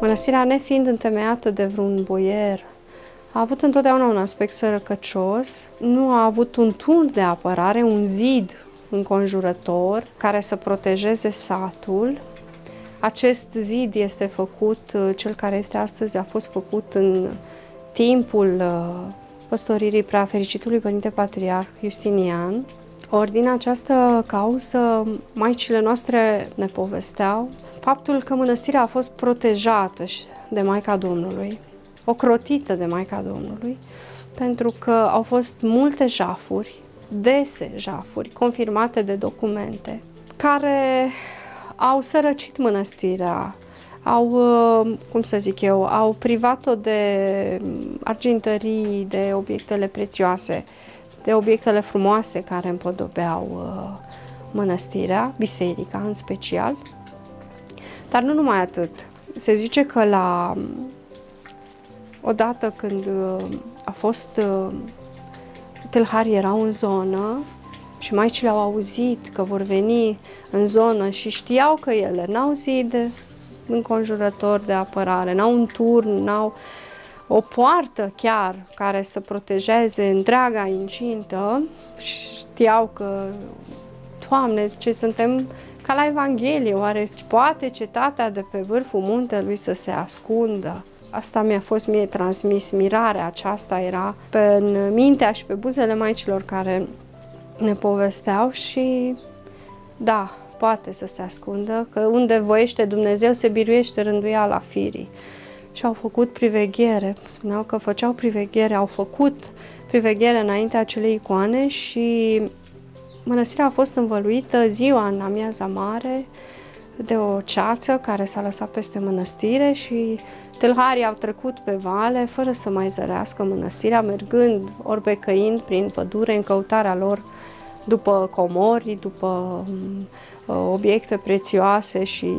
Mănăstirea, nefiind întemeiată de vreun boier, a avut întotdeauna un aspect sărăcăcios, nu a avut un tur de apărare, un zid înconjurător care să protejeze satul. Acest zid este făcut, cel care este astăzi, a fost făcut în timpul uh, păstoririi preafericitului Părinte Patriarh Justinian. Ori din această cauză, maicile noastre ne povesteau faptul că mănăstirea a fost protejată de Maica Domnului, ocrotită de Maica Domnului, pentru că au fost multe jafuri, dese jafuri, confirmate de documente, care au sărăcit mănăstirea, au, uh, cum să zic eu, au privat-o de argintării, de obiectele prețioase, de obiectele frumoase care împodobeau uh, mănăstirea, biserica în special. Dar nu numai atât. Se zice că la odată când uh, a fost tâlharii erau în zonă și maicile au auzit că vor veni în zonă și știau că ele n-au zide, înconjurător de apărare, n-au un turn, n-au o poartă chiar care să protejeze întreaga incintă și știau că, Doamne, ce suntem ca la Evanghelie, oare poate cetatea de pe vârful muntelui să se ascundă? Asta mi-a fost mie transmis, mirarea aceasta era pe în mintea și pe buzele maicilor care ne povesteau și da, poate să se ascundă, că unde voiește Dumnezeu se biruiește rânduiala firii. Și au făcut priveghere, spuneau că făceau priveghere, au făcut priveghere înaintea acelei icoane și mănăstirea a fost învăluită ziua în amiaza mare de o ceață care s-a lăsat peste mănăstire și tâlharii au trecut pe vale fără să mai zărească mănăstirea, mergând ori becăind prin pădure în căutarea lor după comori, după uh, obiecte prețioase și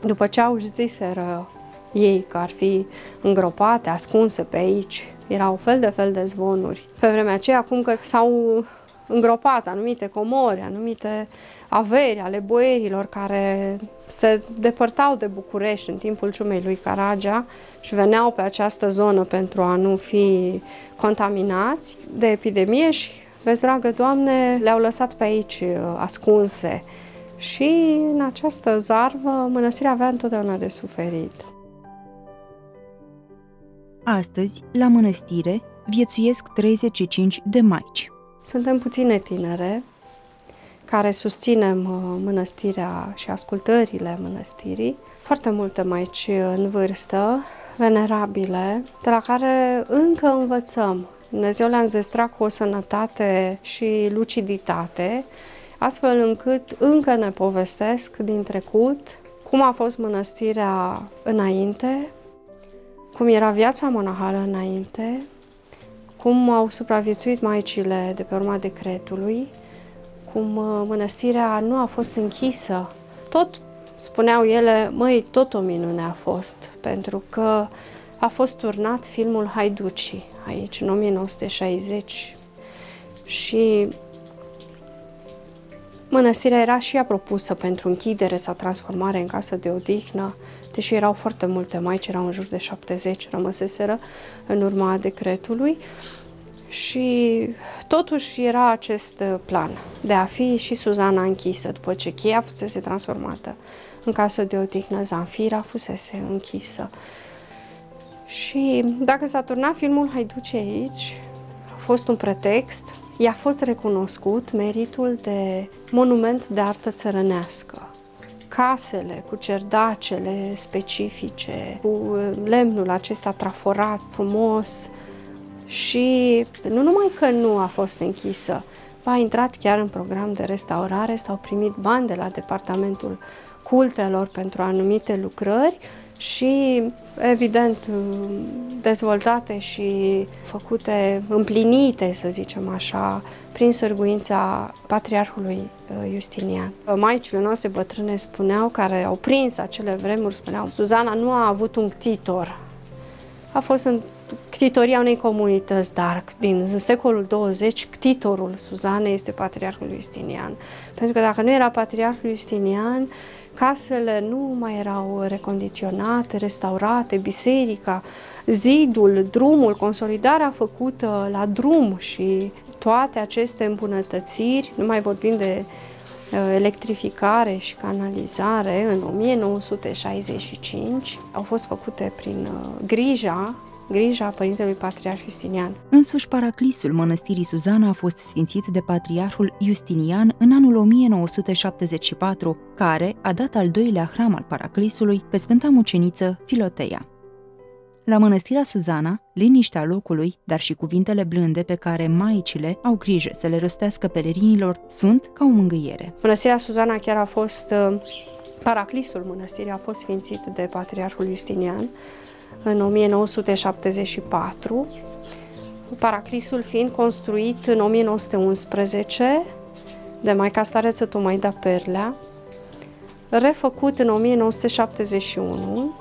după ce au ziseră ei că ar fi îngropate, ascunse pe aici, erau fel de fel de zvonuri. Pe vremea aceea, acum că s-au îngropat anumite comori, anumite averi ale boierilor care se depărtau de București în timpul ciumei lui Caragea și veneau pe această zonă pentru a nu fi contaminați de epidemie și Vezi, dragă Doamne, le-au lăsat pe aici uh, ascunse și în această zarvă mănăstirea avea întotdeauna de suferit. Astăzi, la mănăstire, viețuiesc 35 de maici. Suntem puține tinere care susținem uh, mănăstirea și ascultările mănăstirii, foarte multe maici în vârstă, venerabile, de la care încă învățăm. Dumnezeu le-a înzestrat cu o sănătate și luciditate, astfel încât încă ne povestesc din trecut cum a fost mănăstirea înainte, cum era viața monahală înainte, cum au supraviețuit maicile de pe urma decretului, cum uh, mănăstirea nu a fost închisă. Tot spuneau ele, măi, tot o minune a fost, pentru că a fost turnat filmul Haiducii aici în 1960 și mănăstirea era și ea propusă pentru închidere sau transformare în casă de odihnă, deși erau foarte multe maici, erau în jur de 70, rămăseseră în urma decretului. Și totuși era acest plan de a fi și Suzana închisă după ce cheia fusese transformată în casă de odihnă, Zanfira fusese închisă. Și dacă s-a turnat filmul Haiduce aici, a fost un pretext, i-a fost recunoscut meritul de monument de artă țărănească. Casele cu cerdacele specifice, cu uh, lemnul acesta traforat frumos. Și nu numai că nu a fost închisă, a intrat chiar în program de restaurare, s-au primit bani de la departamentul cultelor pentru anumite lucrări și, evident, dezvoltate și făcute, împlinite, să zicem așa, prin sârguința Patriarhului uh, Justinian. Maicile noastre bătrâne spuneau, care au prins acele vremuri, spuneau, Suzana nu a avut un titor. A fost ctitoria unei comunități, dar din secolul 20, ctitorul Suzanei este Patriarhul Justinian. Pentru că dacă nu era Patriarhul Justinian, casele nu mai erau recondiționate, restaurate, biserica, zidul, drumul, consolidarea făcută la drum și toate aceste îmbunătățiri, nu mai vorbim de uh, electrificare și canalizare în 1965, au fost făcute prin uh, grija grija Părintelui Patriarh Justinian. Însuși paraclisul mănăstirii Suzana a fost sfințit de Patriarhul Justinian în anul 1974, care a dat al doilea hram al paraclisului pe Sfânta Muceniță Filoteia. La mănăstirea Suzana, liniștea locului, dar și cuvintele blânde pe care maicile au grijă să le rostească pelerinilor, sunt ca o mângâiere. Mănăstirea Suzana chiar a fost, uh, paraclisul mănăstirii a fost sfințit de Patriarhul Justinian în 1974, paraclisul fiind construit în 1911 de Maica Stareță Tomaida Perlea, refăcut în 1971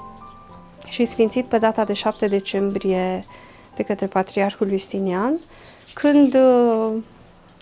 și sfințit pe data de 7 decembrie de către Patriarhul Justinian, când uh,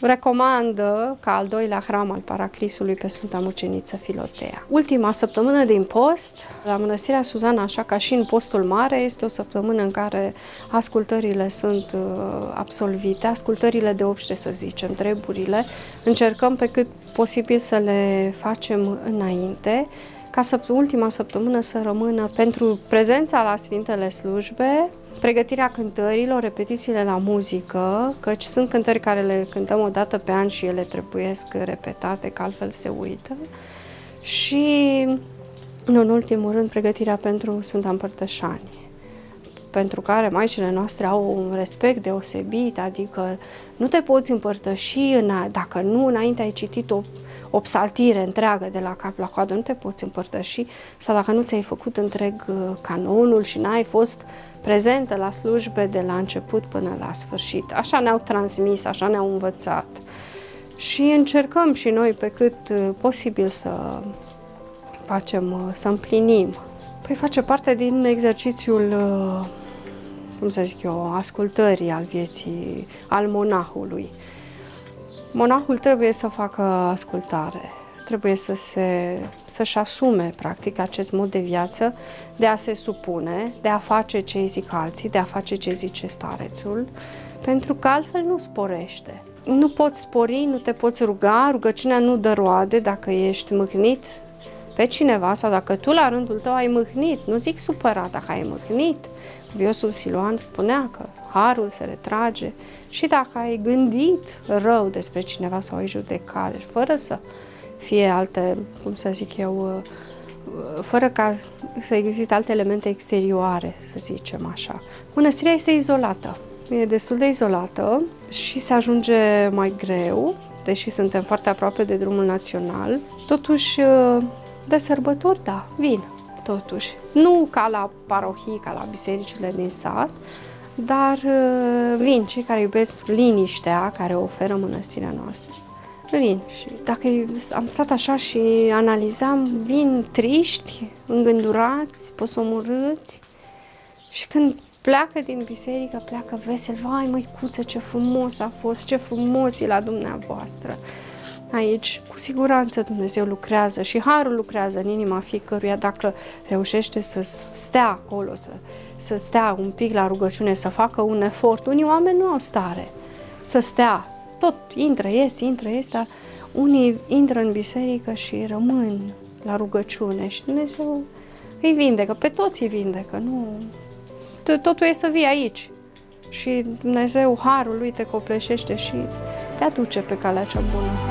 recomandă ca al doilea hram al Paraclisului pe Sfânta Muceniță Filotea. Ultima săptămână din post, la Mănăstirea Suzana, așa ca și în postul mare, este o săptămână în care ascultările sunt uh, absolvite, ascultările de obște, să zicem, treburile. Încercăm pe cât posibil să le facem înainte, ca să, ultima săptămână să rămână pentru prezența la Sfintele Slujbe, pregătirea cântărilor, repetițiile la muzică, căci sunt cântări care le cântăm o dată pe an și ele trebuiesc repetate, că altfel se uită. Și, în ultimul rând, pregătirea pentru Sfânta Împărtășanie pentru care maicile noastre au un respect deosebit, adică nu te poți împărtăși în a, dacă nu înainte ai citit o, o psaltire întreagă de la cap la coadă, nu te poți împărtăși sau dacă nu ți-ai făcut întreg uh, canonul și n-ai fost prezentă la slujbe de la început până la sfârșit. Așa ne-au transmis, așa ne-au învățat. Și încercăm și noi pe cât uh, posibil să facem, uh, să împlinim. Păi face parte din exercițiul cum să zic eu, ascultării al vieții, al monahului. Monahul trebuie să facă ascultare, trebuie să se, să-și asume, practic, acest mod de viață, de a se supune, de a face ce zic alții, de a face ce zice starețul, pentru că altfel nu sporește. Nu poți spori, nu te poți ruga, rugăciunea nu dă roade dacă ești mâhnit pe cineva sau dacă tu la rândul tău ai mâhnit, nu zic supărat, dacă ai mâhnit, Viosul Siluan spunea că harul se retrage și dacă ai gândit rău despre cineva sau ai judecat, deci fără să fie alte, cum să zic eu, uh, fără ca să existe alte elemente exterioare, să zicem așa. Mănăstirea este izolată, e destul de izolată și se ajunge mai greu, deși suntem foarte aproape de drumul național. Totuși, uh, de sărbători, da, vin totuși. Nu ca la parohii, ca la bisericile din sat, dar uh, vin cei care iubesc liniștea care oferă mănăstirea noastră. Vin și dacă am stat așa și analizam, vin triști, îngândurați, posomorâți și când pleacă din biserică, pleacă vesel, vai măicuță ce frumos a fost, ce frumos e la dumneavoastră. Aici, cu siguranță, Dumnezeu lucrează și Harul lucrează în inima fiecăruia dacă reușește să stea acolo, să, să stea un pic la rugăciune, să facă un efort. Unii oameni nu au stare să stea, tot intră, ies, intră, ies, dar unii intră în biserică și rămân la rugăciune și Dumnezeu îi vindecă, pe toți îi vindecă, nu... Totul e să vii aici și Dumnezeu, Harul lui te copleșește și te aduce pe calea cea bună.